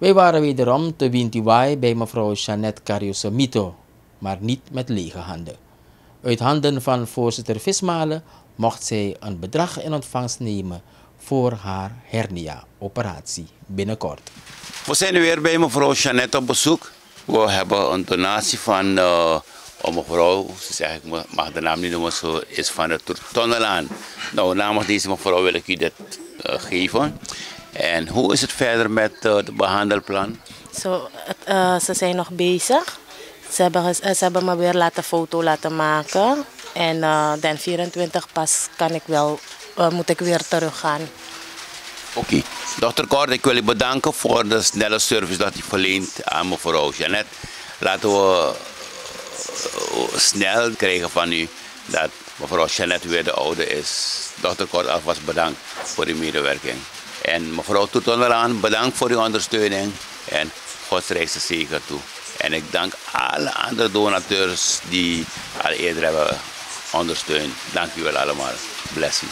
Wij waren wederom te Wintiwai bij mevrouw Jeannette Cariuso Mito, maar niet met lege handen. Uit handen van voorzitter Vismalen mocht zij een bedrag in ontvangst nemen voor haar hernia-operatie binnenkort. We zijn weer bij mevrouw Jeannette op bezoek. We hebben een donatie van een mevrouw, ze zegt ik mag de naam niet noemen, zo is van de Tonnelaan. Nou, namens deze mevrouw wil ik u dit uh, geven. En hoe is het verder met uh, het behandelplan? Zo, uh, ze zijn nog bezig. Ze hebben, ze hebben me weer laten foto laten maken. En uh, dan 24 pas kan ik wel, moet ik weer teruggaan. Oké. Okay. Dokter Kort, ik wil u bedanken voor de snelle service dat u verleent aan mevrouw Jeannette. Laten we snel krijgen van u dat mevrouw Jeannette weer de oude is. Dokter Kort, alvast bedankt voor uw medewerking. En mevrouw Toetonderaan, bedankt voor uw ondersteuning en Gods rijkste zegen toe. En ik dank alle andere donateurs die al eerder hebben ondersteund. Dank u wel allemaal. Blessing.